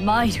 Might